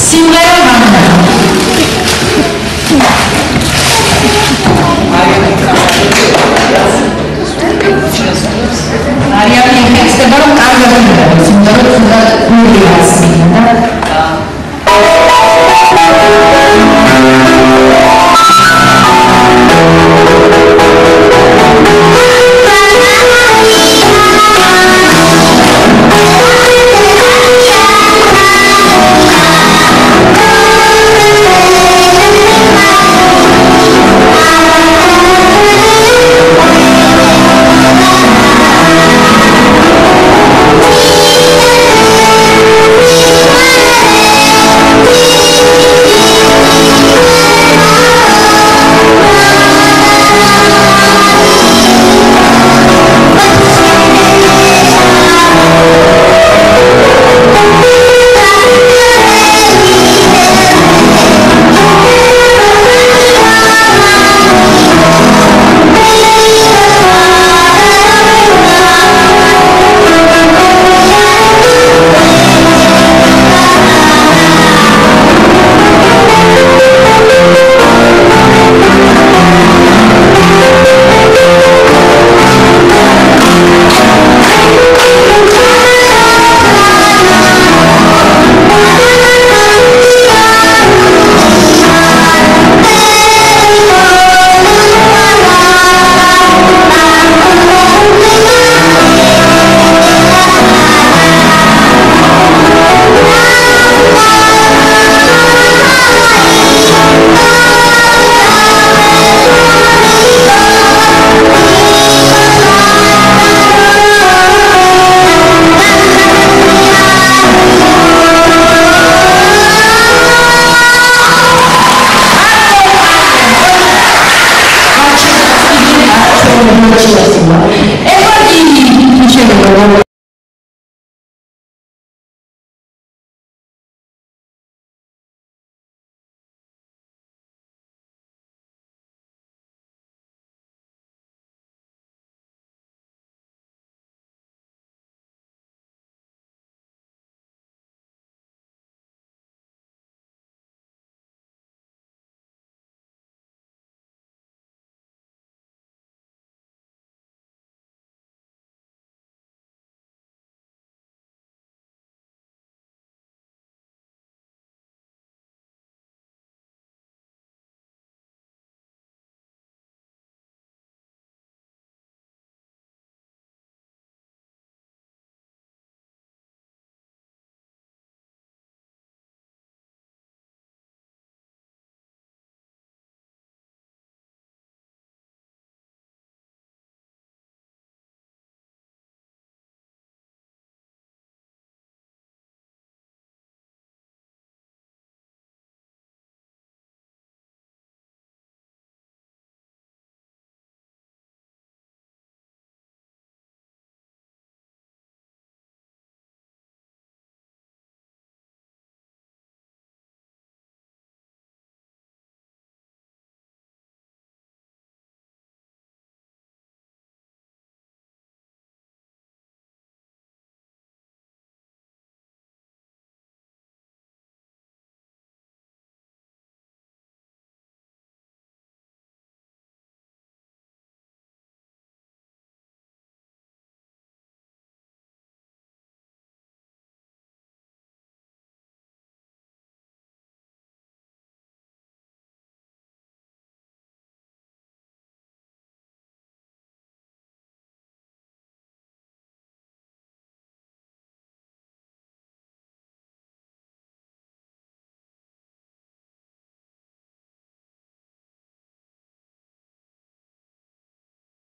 Siêu lên mà